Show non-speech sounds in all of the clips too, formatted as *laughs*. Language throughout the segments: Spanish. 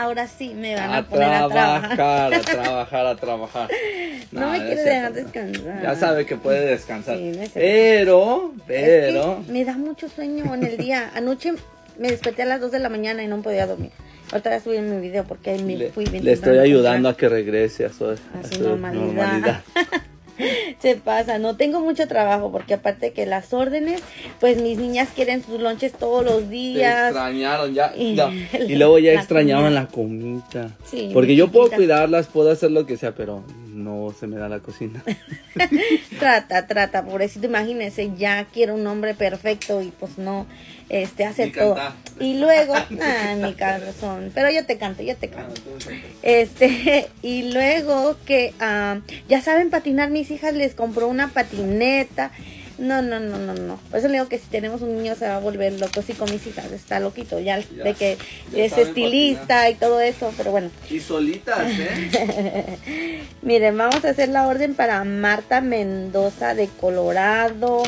ahora sí me van a, A poner a trabajar, trabajar. a trabajar, a trabajar. *laughs* No me quiere dejar descansar. Ya sabe que puede descansar. Sí, no pero, Es pero. que me da mucho sueño en el día. *laughs* Anoche me desperté a las 2 de la mañana y no podía dormir. Ahorita voy a subir mi video porque me Le, fui bien le estoy ayudando a que regrese a su, a su normalidad. normalidad. *laughs* *laughs* Se pasa, no tengo mucho trabajo porque aparte que las órdenes, pues mis niñas quieren sus lonches todos los Te días. extrañaron ya. Y- no, *laughs* Y luego ya la extrañaban comida. la comida. Sí, Porque yo puedo cuidarlas, puedo hacer lo que sea, pero no se me da la cocina. *laughs* Trata, trata, pobrecito, imagínense, ya quiere un hombre perfecto y pues no, este, hace Ni todo. Y luego, *laughs* ah, mi corazón, pero yo te canto, yo te canto. Este, *laughs* y luego que ah, ya saben patinar, mis hijas les compró una patineta. No, no, no, no, no. Por eso le digo que si tenemos un niño se va a volver loco. Sí, con mis hijas está loquito, ya, Ya, de que ya es estilista y todo eso, pero bueno. Y solitas, ¿eh? *laughs* Miren, vamos a hacer la orden para Marta Mendoza de Colorado,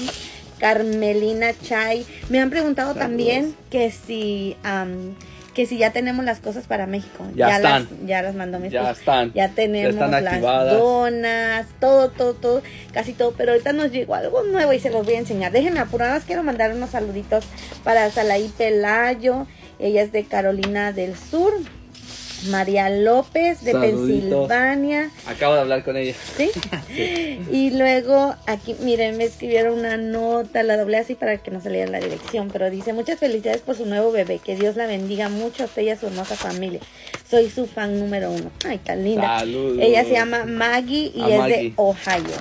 Carmelina Chay. Me han preguntado Saludos. también que si que si ya tenemos las cosas para México. Ya las, están. ya las mandó mi Ya esposo. están. Ya tenemos están las activadas. donas, todo, todo, todo, casi todo. Pero ahorita nos llegó algo nuevo y se los voy a enseñar. Déjenme apurar, más quiero mandar unos saluditos para Salaí Pelayo. Ella es de Carolina del Sur. María López de Saluditos. Pensilvania. Acabo de hablar con ella. *laughs* ¿Sí? Y luego aquí, miren, me escribieron una nota, la doblé así para que no saliera la dirección, pero dice, muchas felicidades por su nuevo bebé, que Dios la bendiga mucho a usted y a su hermosa familia. Soy su fan número uno. Ay, tan linda. Saludos. Ella se llama Maggie y A es Maggie. de Ohio.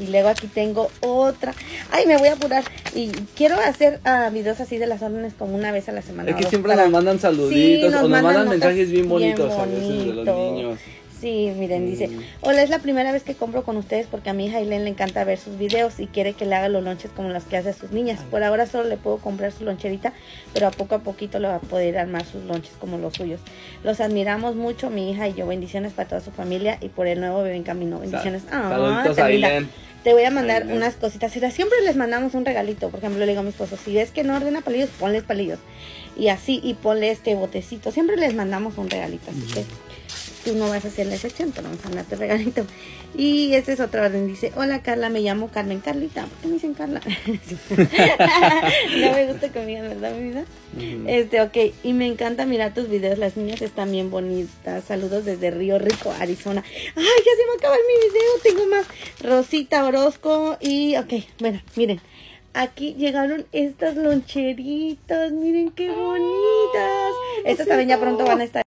Y luego aquí tengo otra. Ay, me voy a apurar. Y quiero hacer ah, videos así de las órdenes como una vez a la semana. Es que siempre para- nos mandan Sí, saluditos nos o nos mandan mensajes bien bien bonitos a veces de los bonito. niños. Sí, miren, dice, Mm. hola, es la primera vez que compro con ustedes porque a mi hija Aileen le encanta ver sus videos y quiere que le haga los lonches como los que hace a sus niñas. Por ahora solo le puedo comprar su loncherita, pero a poco a poquito le va a poder armar sus lonches como los suyos. Los admiramos mucho, mi hija y yo. Bendiciones para toda su familia y por el nuevo bebé en camino. Bendiciones. Sal- Ah, Saluditos. Te voy a mandar unas cositas. Siempre les mandamos un regalito. Por ejemplo, le digo a mi esposo, si ves que no ordena palillos, ponles palillos. Y así, y ponle este botecito. Siempre les mandamos un regalito. Así que tú no vas a hacer la excepción, te vamos a mandar tu regalito. Y este es otra orden. Dice, hola Carla, me llamo Carmen Carlita. ¿Por qué me dicen Carla? *laughs* *laughs* no me gusta que me digan, ¿verdad, mi vida? Este, ok, y me encanta mirar tus videos, las niñas están bien bonitas. Saludos desde Río Rico, Arizona. Ay, ya se va a acabar mi video, tengo más. Rosita Orozco y, ok, bueno, miren. Aquí llegaron estas loncheritas, miren qué bonitas. Estas también ya pronto van a estar